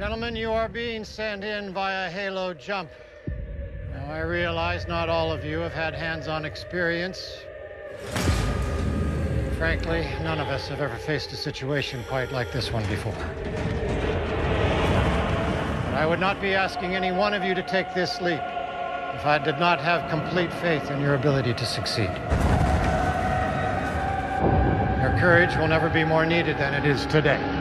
Gentlemen, you are being sent in via Halo Jump. Now, I realize not all of you have had hands-on experience. Frankly, none of us have ever faced a situation quite like this one before. But I would not be asking any one of you to take this leap if I did not have complete faith in your ability to succeed. Your courage will never be more needed than it is today.